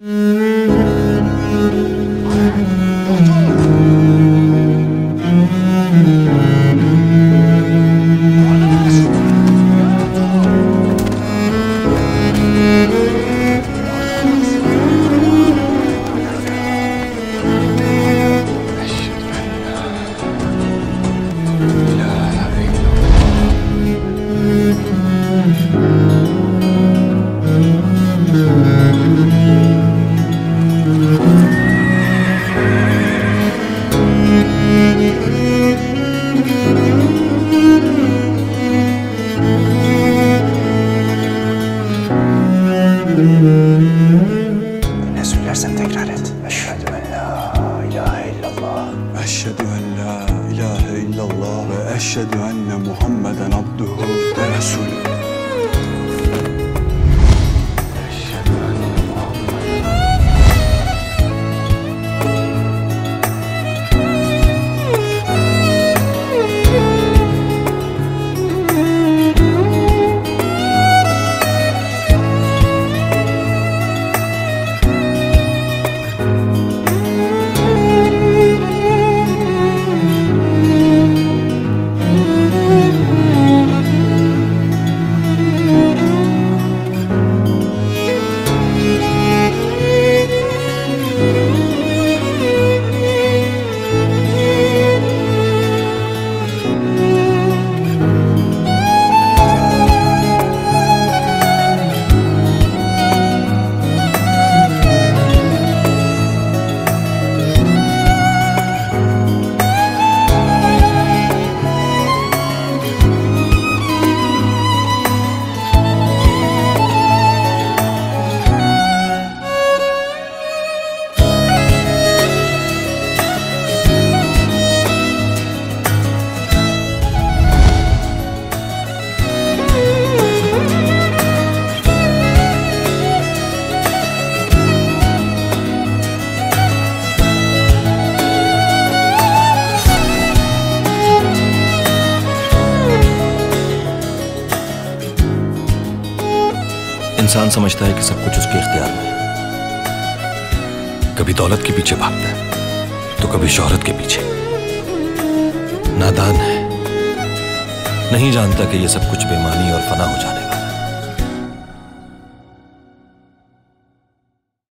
Mm-hmm. Ne söylersem tekrar et. Eşhedü en la ilahe illallah. Eşhedü en la ilahe illallah ve eşhedü enne Muhammeden abduhu ve resulü. इंसान समझता है कि सब कुछ उसके इख्तियार में कभी दौलत के पीछे भागता है तो कभी शोहरत के पीछे नादान है नहीं जानता कि ये सब कुछ बेमानी और फना हो जाने।